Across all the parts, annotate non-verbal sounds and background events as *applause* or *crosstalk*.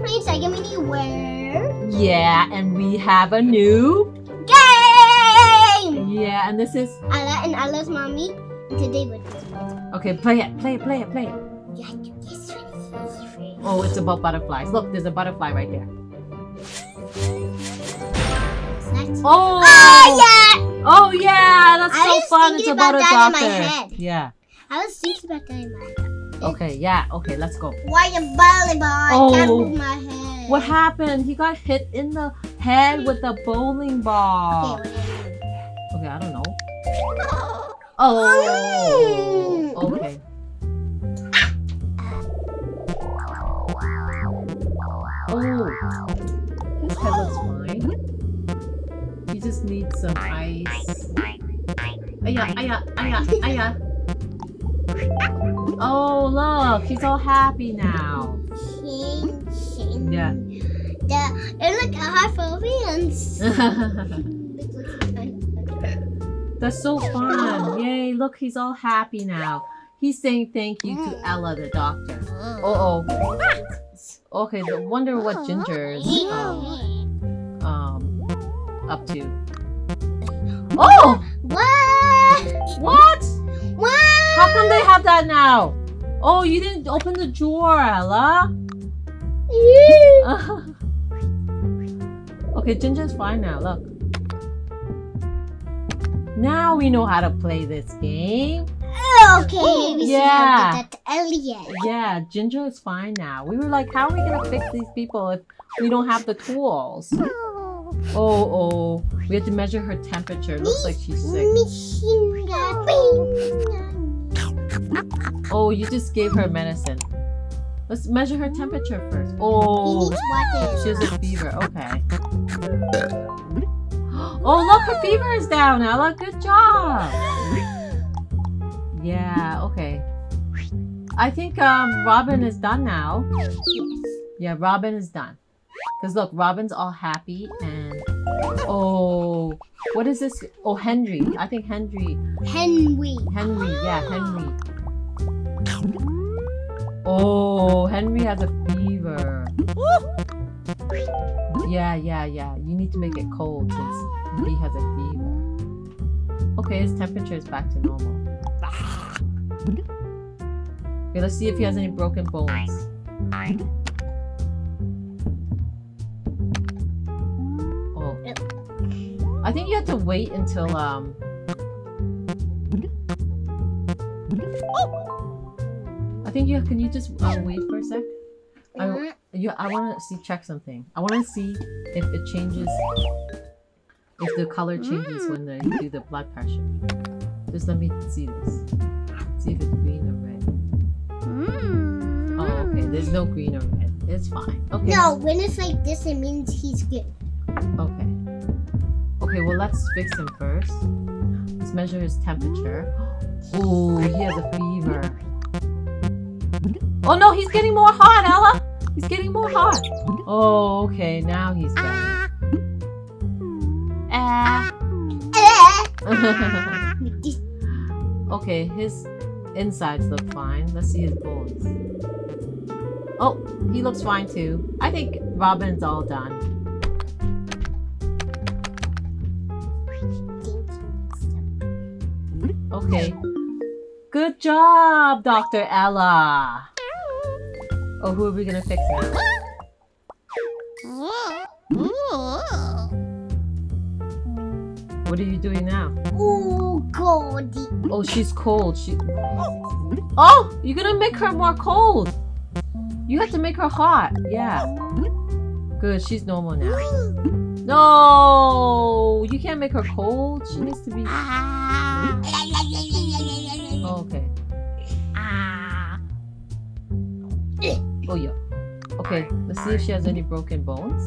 playing Sago Mini where? Yeah, and we have a new Game! Yeah, and this is Ella and Ella's mommy. And today we're doing okay. Play it, play it, play it, play it. You have to guess what it is first. Oh, it's about butterflies. Look, there's a butterfly right there. Oh, Oh, oh yeah, that's I so fun. It's about, about a that in my doctor. Yeah. I was thinking about that in my head. Okay. Yeah. Okay. Let's go. Why a volleyball? Oh. I can't move my head. What happened? He got hit in the head with a bowling ball. Okay, what do you mean? Okay, I don't know. *laughs* Oh. oh. Okay. Oh. His head looks fine. He just needs some ice. Aya, aya, aya, aya. Oh, look. He's all happy now. Chin. Yeah. The, it's like a heart for fans. *laughs* *laughs* That's so fun. Yay, look, he's all happy now. He's saying thank you to Ella, the doctor. Uh oh. Okay, I wonder what Ginger's um, um up to. Oh! What? What? How come they have that now? Oh, you didn't open the drawer, Ella. *laughs* okay, Ginger's fine now. Look. Now we know how to play this game. Okay, we Yeah. should have did Elliot. Yeah, Ginger is fine now. We were like, how are we gonna fix these people if we don't have the tools? Oh, oh, oh. we have to measure her temperature. Looks like she's sick. Oh, you just gave her medicine. Let's measure her temperature first. Oh, she has a fever. Okay. Oh, look, her fever is down, Ella. Good job. Yeah, okay. I think um, Robin is done now. Yeah, Robin is done. Because look, Robin's all happy and... Oh, what is this? Oh, Henry. I think Henry. Henry. Henry, yeah, Henry. Oh, Henry has a fever. Yeah, yeah, yeah. You need to make it cold since he has a fever. Okay, his temperature is back to normal. Okay, let's see if he has any broken bones. Oh. I think you have to wait until um I think you can you just uh, wait for a sec? I, mm-hmm. you, I want to see check something. I want to see if it changes, if the color changes mm. when they do the blood pressure. Just let me see this. See if it's green or red. Oh, okay. There's no mm. green or red. It's fine. Okay. No, when it's like this, it means he's good. Okay. Okay, well, let's fix him first. Let's measure his temperature. *gasps* Oh, he has a fever. Oh no, he's getting more hot, Ella! He's getting more hot. Oh, okay, now he's better. Ah. *laughs* Okay, his insides look fine. Let's see his bones. Oh, he looks fine too. I think Robin's all done. Okay. Good job, Dr. Ella. Oh, who are we gonna fix now? What are you doing now? Ooh, Goldie. Oh, she's cold. She. *laughs* Oh, you're gonna make her more cold. You have to make her hot. Yeah. Good. She's normal now. No, you can't make her cold. She needs to be. Ah. Oh, okay. Oh yeah. Okay. Let's see if she has any broken bones.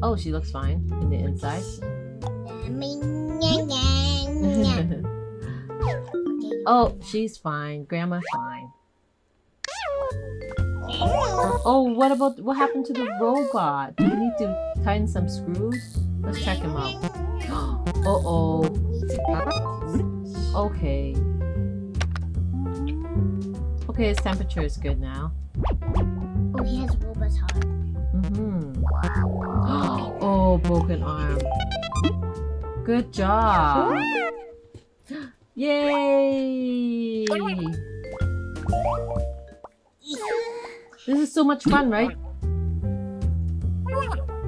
Oh, she looks fine in the inside. *laughs* oh, she's fine. Grandma's fine. Oh, what about what happened to the robot? Do we need to tighten some screws? Let's check him out. *gasps* Uh oh. *laughs* Okay. Okay, his temperature is good now. Oh, he has Wilbur's heart. Mm-hmm. *gasps* Oh, broken arm. Good job. *gasps* Yay! *laughs* This is so much fun, right?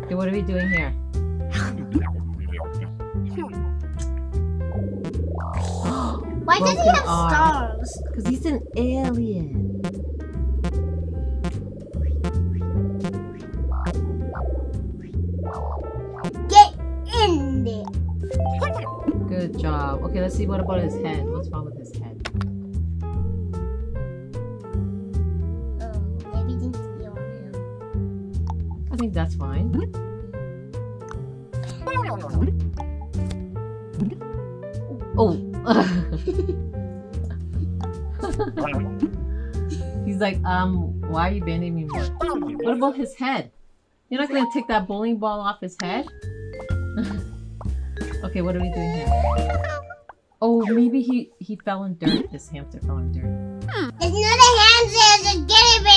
Okay, what are we doing here? Why does he have stars? Because he's an alien. Get in there. Good job. Okay, let's see what about his head. What's wrong with his head? Oh, everything's beyond him. I think that's fine. *laughs* Oh. *laughs* *laughs* He's like, um, why are you bending me more? What about his head? You're not gonna take that bowling ball off his head? *laughs* okay, what are we doing here? Oh, maybe he he fell in dirt. This hamster fell in dirt. It's not a hamster, it's a guinea pig.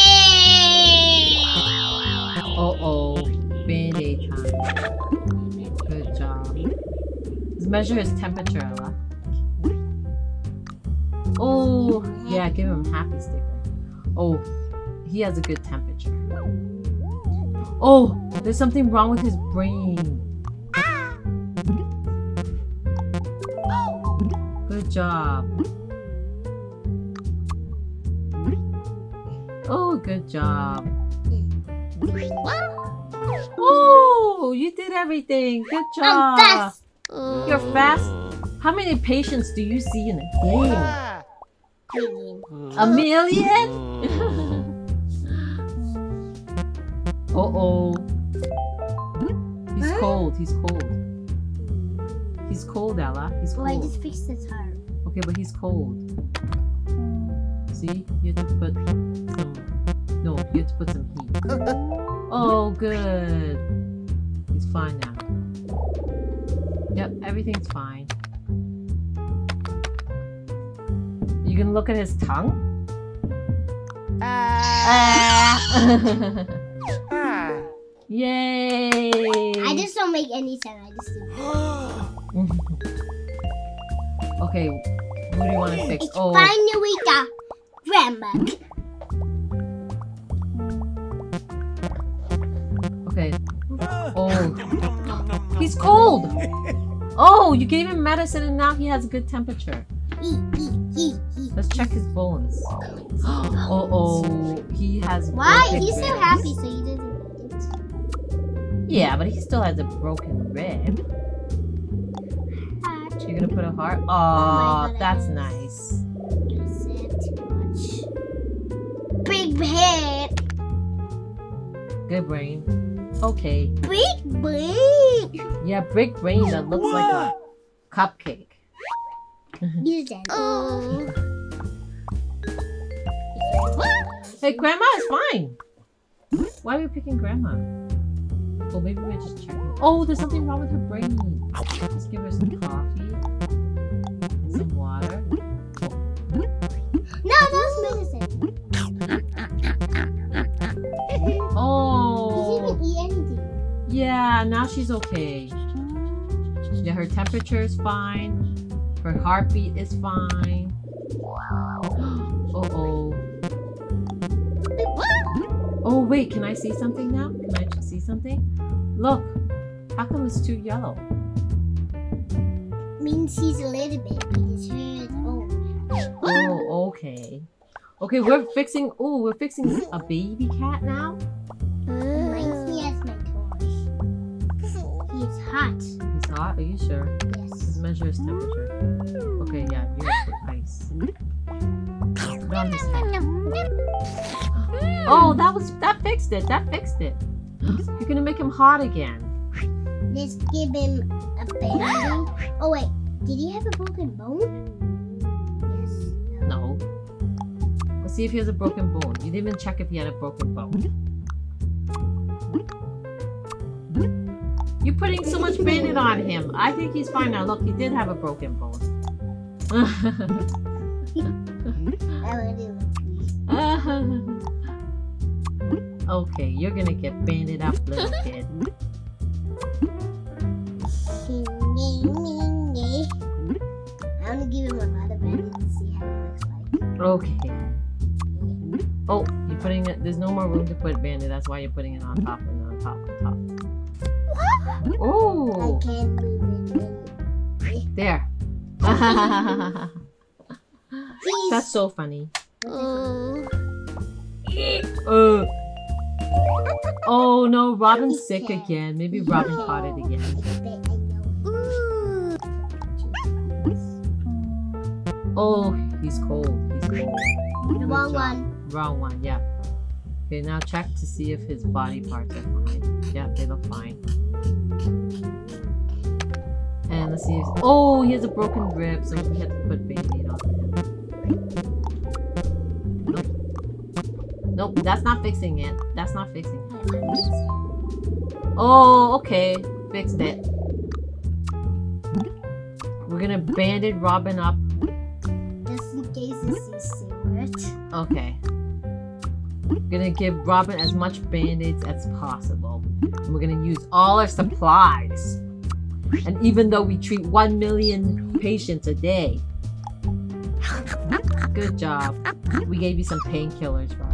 Uh oh, band-aid time. Good job. Let's measure his temperature. Oh, yeah, give him happy sticker. Oh, he has a good temperature. Oh, there's something wrong with his brain. Good job. Oh, good job. Oh, you did everything. Good job. I'm fast. You're fast. How many patients do you see in a day? Million. *laughs* A million? uh oh. He's Huh? cold. He's cold. He's cold, Ella. He's cold. Oh, I just fixed his heart. Okay, but he's cold. See? You have to put some. No, you have to put some heat. *laughs* Oh, good. He's fine now. Yep, everything's fine. You can look at his tongue? *laughs* Ah. Yay! I just don't make any sense. I just do. *gasps* okay, what do you want to fix? It's Oh, finally we got grandma. okay. Oh, *laughs* he's cold. *laughs* Oh, you gave him medicine and now he has a good temperature. Eat, eat, eat, eat. Let's check his bones. Oh, oh, he has. Why? broken He's so happy, so he doesn't Yeah, but he still has a broken rib. it. You're gonna put a heart. Oh, God, that's is. nice. You said too much. Big head. Good brain. Okay. Big brain. Yeah, brick brain that looks like a cupcake. *laughs* You said. Oh. Hey, grandma is fine. Why are we picking grandma? Oh, maybe we're just checking. Oh, there's something wrong with her brain. Let's give her some coffee and some water. No, that's medicine. *laughs* Oh, didn't eat anything. yeah, now she's okay. Yeah, her temperature is fine. Her heartbeat is fine. *gasps* Uh oh. Oh, wait, can I see something now? Can I just see something? Look, how come it's too yellow? Means he's a little bit. His hair is old. Oh, okay. Okay, we're fixing. Oh, we're fixing a baby cat now. Reminds me as my toy. He's hot. He's hot. Are you sure? Let's Yes. measure his temperature. Okay, yeah, you have to ice. His head. Oh, that was that fixed it. That fixed it. You're gonna make him hot again. Let's give him a band *gasps* Oh wait, did he have a broken bone? Yes. No. Let's see if he has a broken bone. You didn't even check if he had a broken bone. You're putting so much bandit on him. I think he's fine now. Look, he did have a broken bone. I already looked. Okay, you're gonna get banded up, little kid. I'm gonna give him another and see how it looks like. Okay. Oh, you're putting it. There's no more room to put bandit. That's why you're putting it on top and on top on top. Oh, I can't move it. there. *laughs* That's so funny. Uh, Uh. *laughs* Oh no, Robin's sick again. Maybe Robin caught it again. Oh, he's cold. He's cold. The wrong job. one. Wrong one, yeah. Okay, now check to see if his body parts are fine. Yeah, they look fine. And let's see if... Oh, he has a broken rib, so we have to put Band-Aid on him. Nope. That's not fixing it. That's not fixing it. Oh, oh okay. Fixed it. We're gonna bandage Robin up. Just in case is cigarette. Okay. Gonna give Robin as much band-aids as possible. And we're gonna use all our supplies. And even though we treat one million patients a day. Good job. We gave you some painkillers, Robin.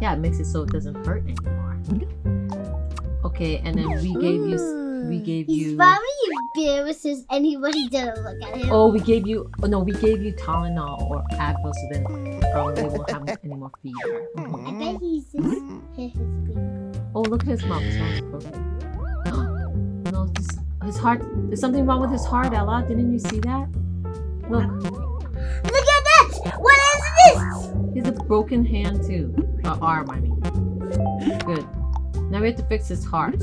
Yeah, it makes it so it doesn't hurt anymore. Okay, and then we gave you we mm. gave He's you probably embarrassed as anybody didn't look at him. Oh, we gave you. Oh no, we gave you Tylenol or Advil, so then probably mm. won't have any more fever. Mhm. I mm-hmm. bet he's just his Oh, look at his mouth. His mouth's broken. Uh, no, this, his heart. There's something wrong with his heart, Ella. Didn't you see that? Look, Look! What is this? he has a broken hand too. Uh, arm, I mean. Good. Now we have to fix his heart.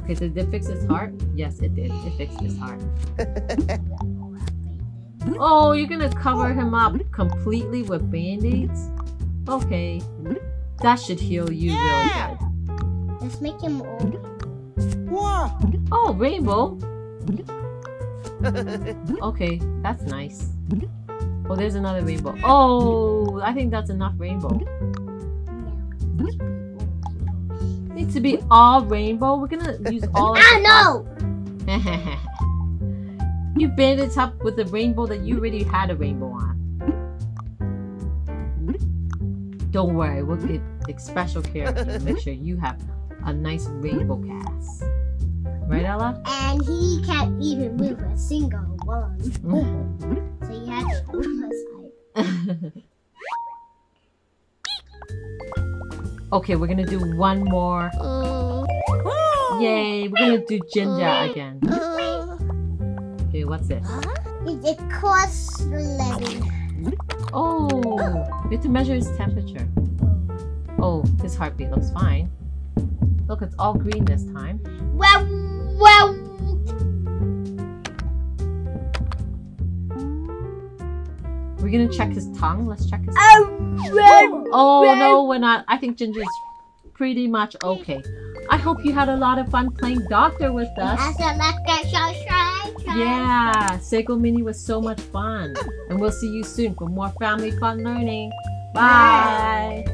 Okay, did it fix his heart? Yes, it did. It fixed his heart. *laughs* Oh, you're gonna cover him up completely with band-aids? Okay. That should heal you really good. Let's make him old. Oh, rainbow. *laughs* Okay, that's nice. Oh, there's another rainbow. Oh, I think that's enough rainbow. Needs to be all rainbow. We're gonna use all. Ah, no! *laughs* you bandaged up with a rainbow that you already had a rainbow on. Don't worry, we'll get like, special care to make *laughs* sure you have a nice rainbow cast. Right, Ella? And he can't even move a single one. Mm. So you have to aside. okay, we're gonna do one more. Uh, Yay, we're gonna do ginger uh, again. Uh. Okay, what's this? Uh-huh. It, it costs 11. Oh, we have to measure his temperature. Oh, his heartbeat looks fine. Look, it's all green this time. Well. Gonna check his tongue. Let's check his Oh. Oh, oh no, we're not. I think Ginger's pretty much okay. I hope you had a lot of fun playing doctor with us. As a like subscribe. Yeah, Sago Mini was so much fun. And we'll see you soon for more family fun learning. Bye.